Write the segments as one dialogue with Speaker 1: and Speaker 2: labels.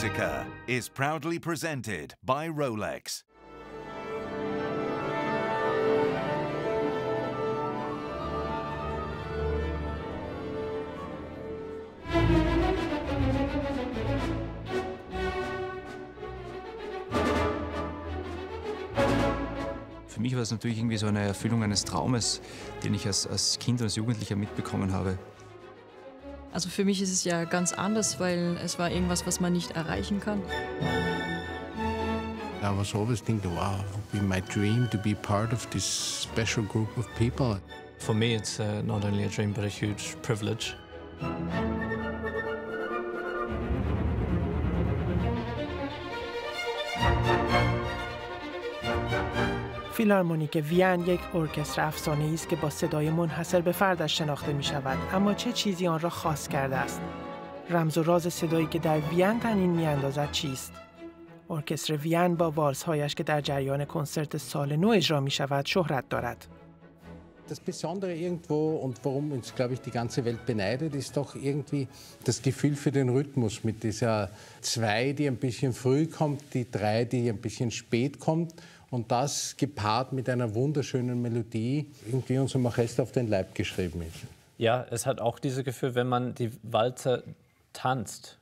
Speaker 1: Musica is proudly presented by Rolex.
Speaker 2: Für mich war es natürlich irgendwie so eine Erfüllung eines Traumes, den ich als, als Kind und als Jugendlicher mitbekommen habe.
Speaker 3: Also für mich ist es ja ganz anders, weil es war irgendwas, was man nicht erreichen kann.
Speaker 4: I was always thinking, wow, it would be my dream to be part of this special group of people.
Speaker 5: For me, it's uh, not only a dream, but a huge privilege.
Speaker 6: فیلارمونیک وین یک ارکستر افسانه است که با صدای منحصر به فردش شناخته می شود اما چه چیزی آن را خاص کرده است؟ رمز و راز صدایی که در وین تنین می اندازد چیست؟ ارکستر وین با والزهایش که در جریان کنسرت سال نو اجرا می شود شهرت دارد.
Speaker 4: Das Besondere irgendwo und warum uns, glaube ich, die ganze Welt beneidet, ist doch irgendwie das Gefühl für den Rhythmus mit dieser zwei, die ein bisschen früh kommt, die drei, die ein bisschen spät kommt und das gepaart mit einer wunderschönen Melodie irgendwie unserem Orchester auf den Leib geschrieben ist.
Speaker 5: Ja, es hat auch dieses Gefühl, wenn man die Walzer tanzt,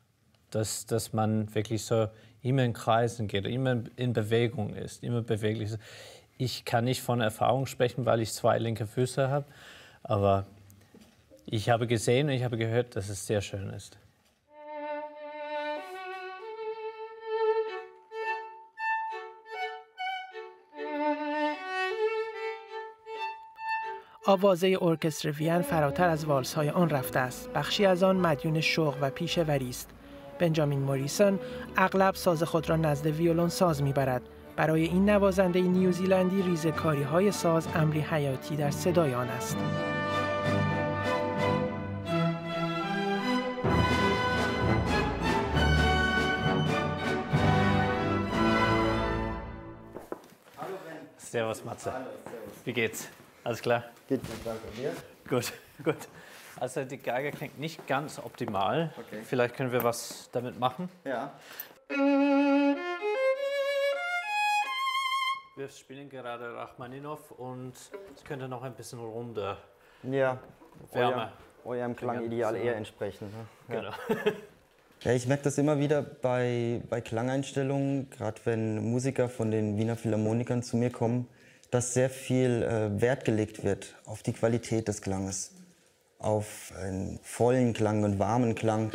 Speaker 5: dass, dass man wirklich so immer in Kreisen geht, immer in Bewegung ist, immer beweglich ist. Ich kann nicht von Erfahrung sprechen, weil ich zwei linke Füße habe, aber ich habe gesehen und ich habe gehört, dass es sehr schön ist.
Speaker 6: آوازه ارکستر وین فراتر از والس‌های آن رفته است. بخشی از آن مدیون شوق و پیشوری است. بنجامین موریسون اغلب ساز خود را نزد ویولون ساز می‌برد. برای این نوازنده نیوزیلندی ریزکاری های ساز امری حیاتی در صدای آن است.
Speaker 5: Servus Matze. Wie geht's? Alles klar?
Speaker 7: Geht mir, danke. Mir?
Speaker 5: Gut, gut. Also die Geige klingt nicht ganz optimal.
Speaker 7: Okay.
Speaker 5: Vielleicht können wir was damit machen.
Speaker 7: Ja.
Speaker 5: Wir spielen gerade Rachmaninov und es könnte noch ein bisschen runter.
Speaker 7: Ja.
Speaker 5: Wärme.
Speaker 7: Euer, eurem Klangideal eher entsprechend. Ne?
Speaker 5: Genau.
Speaker 8: Ja, ich merke das immer wieder bei, bei Klangeinstellungen, gerade wenn Musiker von den Wiener Philharmonikern zu mir kommen, dass sehr viel äh, Wert gelegt wird auf die Qualität des Klanges, auf einen vollen Klang und warmen Klang.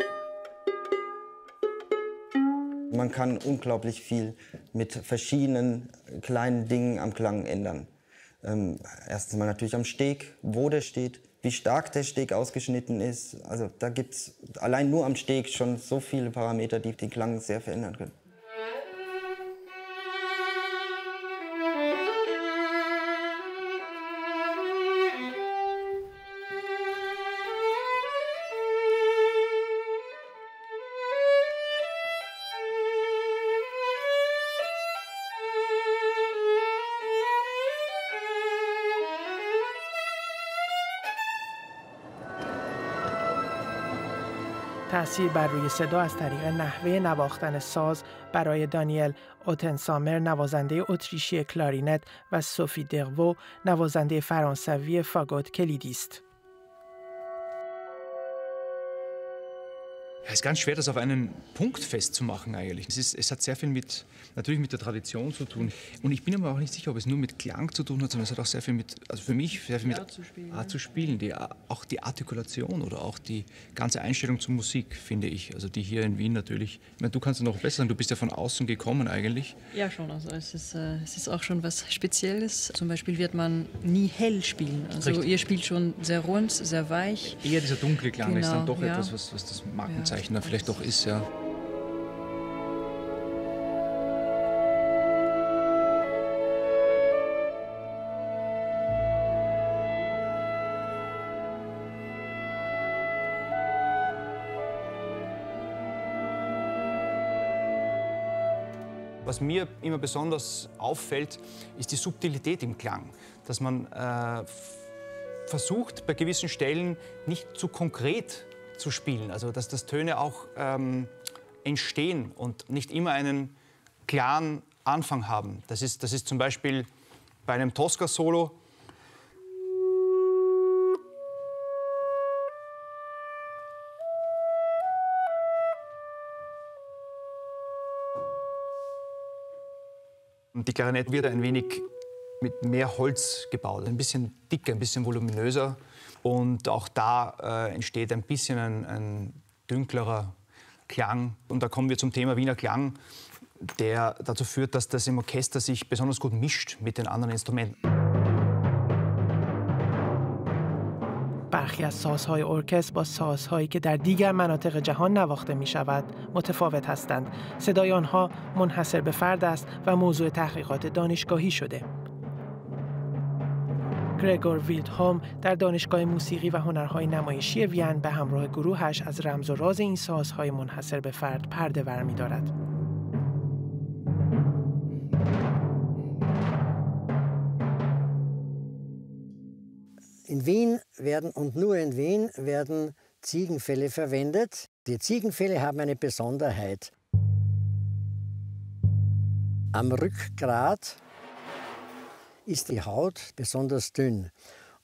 Speaker 8: Man kann unglaublich viel mit verschiedenen kleinen Dingen am Klang ändern. Ähm, erstens mal natürlich am Steg, wo der steht, wie stark der Steg ausgeschnitten ist. Also da gibt es allein nur am Steg schon so viele Parameter, die den Klang sehr verändern können.
Speaker 6: تأثیر بر روی صدا از طریق نحوه نواختن ساز برای دانیل اوتنسامر نوازنده اتریشی کلارینت و سوفی دغوو نوازنده فرانسوی فاگوت کلیدی است.
Speaker 2: Es ist ganz schwer, das auf einen Punkt festzumachen eigentlich. Es, ist, es hat sehr viel mit, natürlich mit der Tradition zu tun. Und ich bin aber auch nicht sicher, ob es nur mit Klang zu tun hat, sondern es hat auch sehr viel mit, also für mich, sehr viel mit Art zu spielen, Art zu spielen die, auch die Artikulation oder auch die ganze Einstellung zur Musik, finde ich. Also die hier in Wien natürlich, ich meine, du kannst es noch besser sagen, du bist ja von außen gekommen eigentlich.
Speaker 3: Ja, schon. Also es ist, äh, es ist auch schon was Spezielles. Zum Beispiel wird man nie hell spielen. Also
Speaker 2: Richtig.
Speaker 3: ihr spielt schon sehr rund, sehr weich.
Speaker 2: Eher dieser dunkle Klang ist dann
Speaker 3: Genau,
Speaker 2: doch
Speaker 3: ja.
Speaker 2: etwas, was, was das Markenzeichen
Speaker 3: Ja,
Speaker 2: dann vielleicht doch ist, ja. Was mir immer besonders auffällt, ist die Subtilität im Klang. Dass man äh, versucht, bei gewissen Stellen nicht zu konkret zu spielen. Also dass das Töne auch ähm, entstehen und nicht immer einen klaren Anfang haben. Das ist, das ist zum Beispiel bei einem Tosca-Solo. Die Klarinette wird ein wenig mit mehr Holz gebaut, ein bisschen dicker, ein bisschen voluminöser. Und auch da äh, entsteht ein bisschen ein, ein dünklerer Klang. Und da kommen wir zum Thema Wiener Klang, der dazu führt, dass das im Orchester sich besonders gut mischt mit den anderen Instrumenten.
Speaker 6: برخی از سازهای ارکستر با سازهایی که در دیگر مناطق جهان نواخته می شود متفاوت هستند. صدای آنها منحصر به فرد است و موضوع تحقیقات دانشگاهی شده. گرگور ویلدهوم در دانشگاه موسیقی و هنرهای نمایشی وین به همراه گروهش از رمز و راز این سازهای منحصر به فرد پرده ور می دارد.
Speaker 9: In Wien werden und nur in Wien werden Ziegenfelle verwendet. Die Ziegenfelle haben eine Besonderheit. Am Rückgrat ist die Haut besonders dünn.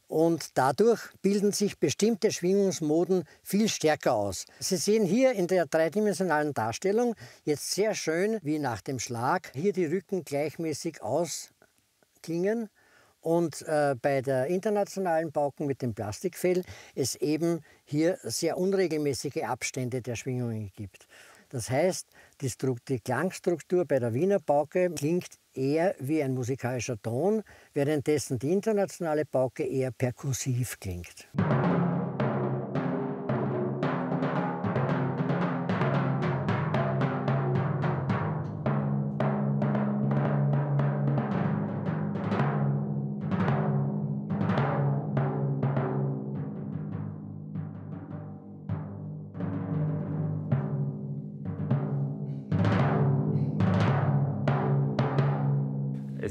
Speaker 9: Und dadurch bilden sich bestimmte Schwingungsmoden viel stärker aus. Sie sehen hier in der dreidimensionalen Darstellung jetzt sehr schön, wie nach dem Schlag hier die Rücken gleichmäßig ausklingen und äh, bei der internationalen Pauken mit dem Plastikfell es eben hier sehr unregelmäßige Abstände der Schwingungen gibt. Das heißt, die, die Klangstruktur bei der Wiener Pauke klingt eher wie ein musikalischer Ton, währenddessen die internationale Pauke eher perkussiv klingt.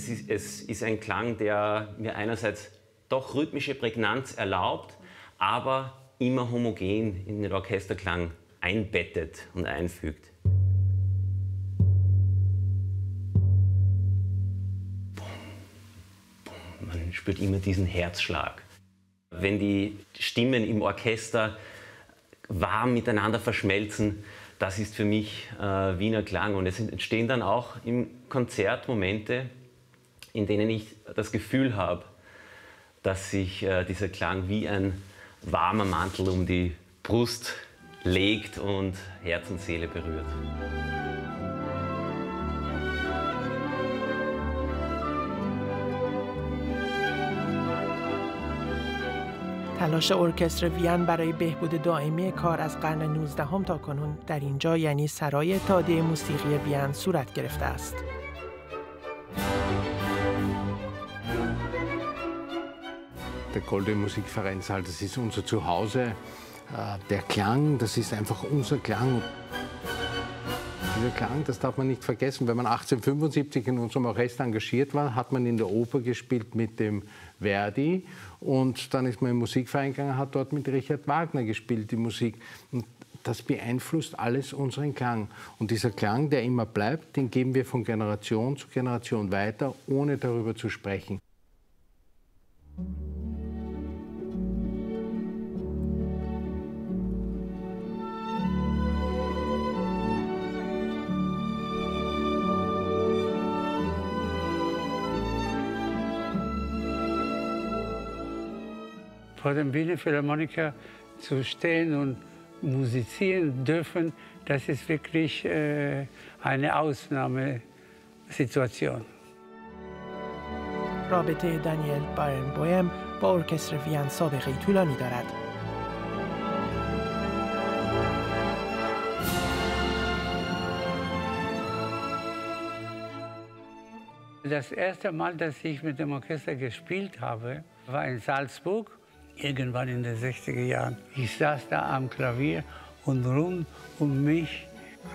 Speaker 10: Es ist, es ist ein Klang, der mir einerseits doch rhythmische Prägnanz erlaubt, aber immer homogen in den Orchesterklang einbettet und einfügt. Man spürt immer diesen Herzschlag. Wenn die Stimmen im Orchester warm miteinander verschmelzen, das ist für mich äh, Wiener Klang. Und es entstehen dann auch im Konzert Momente, in denen ich das Gefühl habe, dass sich äh, dieser Klang wie ein warmer Mantel um die Brust legt und Herz und Seele berührt.
Speaker 6: تلاش ارکستر وین برای بهبود دائمی کار از قرن 19 هم تا کنون در اینجا یعنی سرای اتحادیه موسیقی وین صورت گرفته است.
Speaker 4: Der Goldene Musikvereinssaal, das ist unser Zuhause. Der Klang, das ist einfach unser Klang. Dieser Klang, das darf man nicht vergessen. Wenn man 1875 in unserem Orchester engagiert war, hat man in der Oper gespielt mit dem Verdi und dann ist man im Musikverein gegangen, hat dort mit Richard Wagner gespielt, die Musik. Und das beeinflusst alles unseren Klang. Und dieser Klang, der immer bleibt, den geben wir von Generation zu Generation weiter, ohne darüber zu sprechen.
Speaker 11: vor dem Wiener Philharmoniker zu stehen und musizieren dürfen, das ist wirklich äh, eine Ausnahmesituation.
Speaker 6: رابطه دانیل بارن بویم با ارکستر وین سابقه طولانی دارد.
Speaker 11: Das erste Mal, dass ich mit dem Orchester gespielt habe, war in Salzburg irgendwann in den 60er Jahren. Ich saß da am Klavier und rund um mich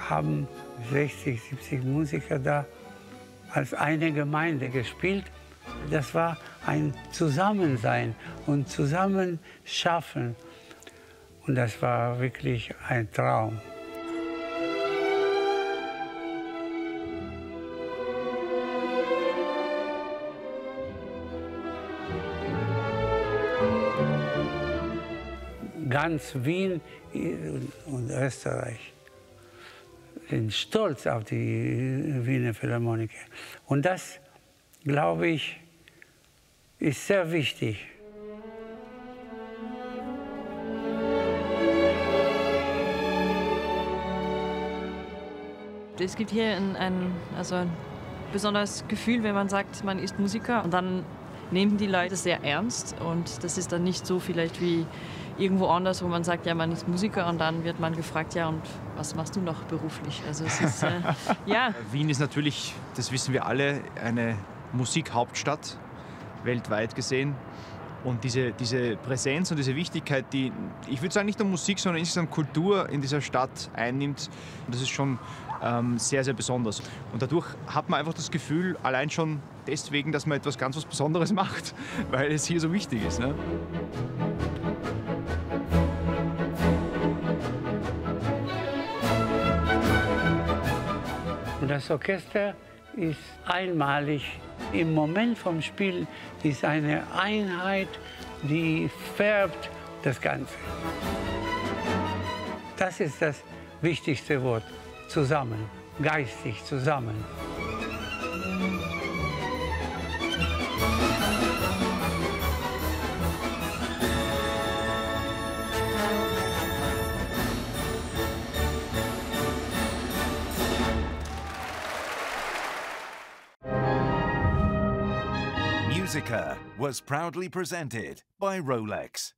Speaker 11: haben 60, 70 Musiker da als eine Gemeinde gespielt. Das war ein Zusammensein und Zusammenschaffen. Und das war wirklich ein Traum. Ganz Wien und Österreich sind stolz auf die Wiener Philharmoniker. Und das, glaube ich, ist sehr wichtig.
Speaker 3: Es gibt hier ein, ein, also ein besonderes Gefühl, wenn man sagt, man ist Musiker und dann nehmen die Leute sehr ernst und das ist dann nicht so vielleicht wie irgendwo anders, wo man sagt, ja, man ist Musiker und dann wird man gefragt, ja, und was machst du noch beruflich? Also es ist, äh, ja.
Speaker 2: Wien ist natürlich, das wissen wir alle, eine Musikhauptstadt, weltweit gesehen. Und diese, diese Präsenz und diese Wichtigkeit, die, ich würde sagen, nicht nur Musik, sondern insgesamt Kultur in dieser Stadt einnimmt, das ist schon ähm, sehr, sehr besonders. Und dadurch hat man einfach das Gefühl, allein schon deswegen, dass man etwas ganz was Besonderes macht, weil es hier so wichtig ist. Ne?
Speaker 11: Das Orchester ist einmalig. Im Moment vom Spiel ist eine Einheit, die färbt das Ganze. Das ist das wichtigste Wort. Zusammen, geistig zusammen.
Speaker 1: Musica was proudly presented by Rolex.